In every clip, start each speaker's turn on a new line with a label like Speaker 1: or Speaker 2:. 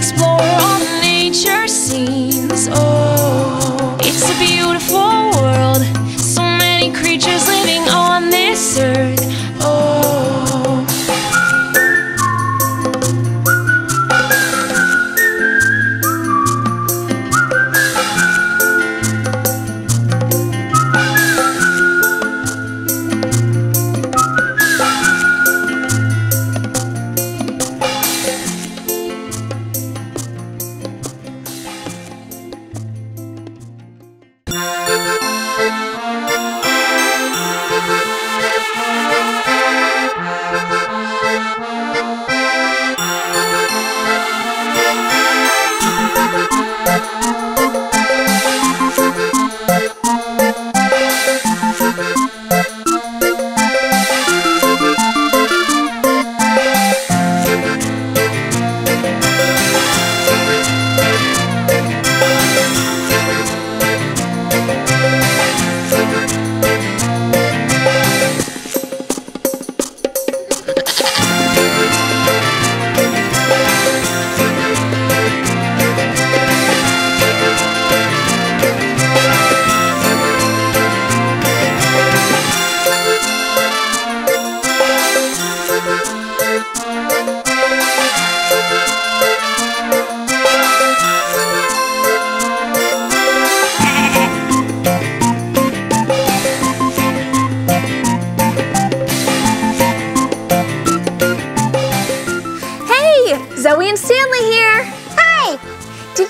Speaker 1: explore all nature scenes. Oh,
Speaker 2: it's a beautiful world. So many creatures living on this earth.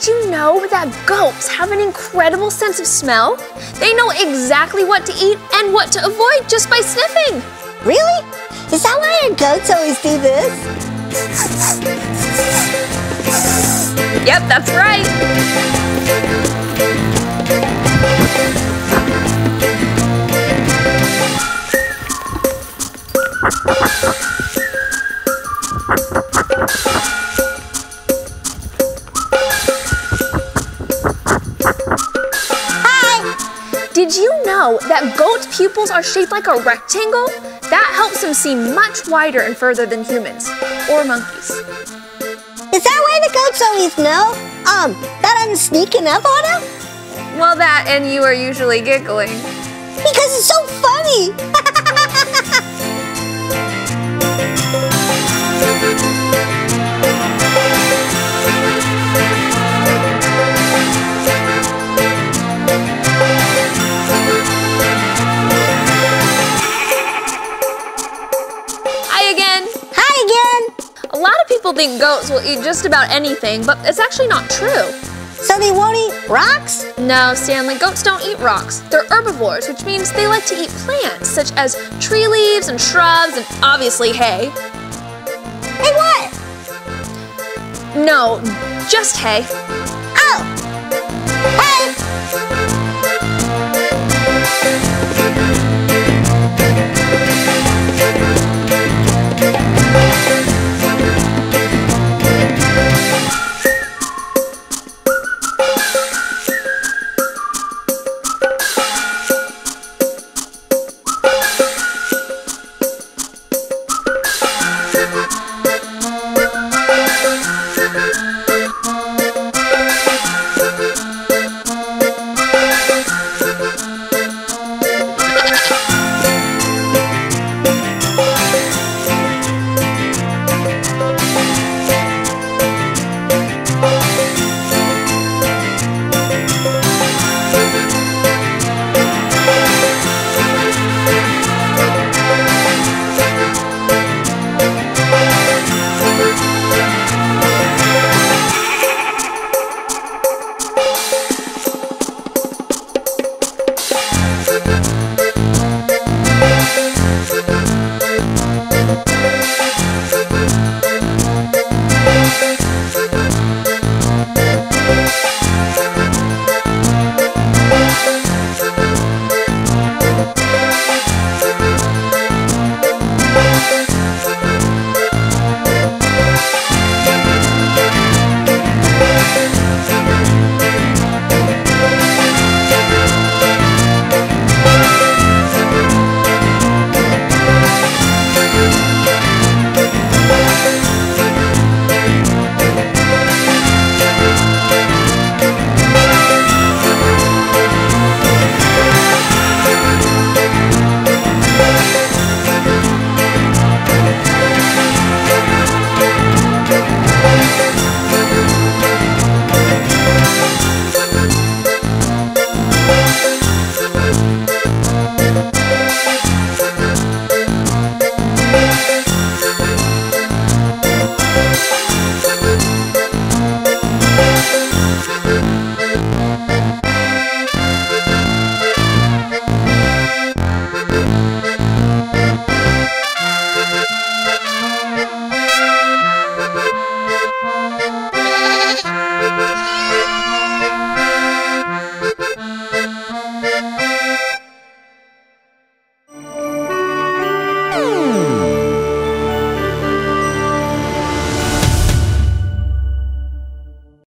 Speaker 2: Did you know that goats have an incredible sense of smell? They know exactly what to eat and what to avoid just by sniffing.
Speaker 3: Really? Is that why our goats always do this?
Speaker 2: Yep, that's right. Did you know that goats' pupils are shaped like a rectangle? That helps them see much wider and further than humans or monkeys.
Speaker 3: Is that why the goats always know? Um, that I'm sneaking up on them?
Speaker 2: Well, that and you are usually giggling.
Speaker 3: Because it's so funny.
Speaker 2: People think goats will eat just about anything, but it's actually not true.
Speaker 3: So they won't eat rocks?
Speaker 2: No, Stanley, goats don't eat rocks. They're herbivores, which means they like to eat plants, such as tree leaves and shrubs and obviously hay.
Speaker 3: Hey, what?
Speaker 2: No, just hay.
Speaker 3: Oh. Hey.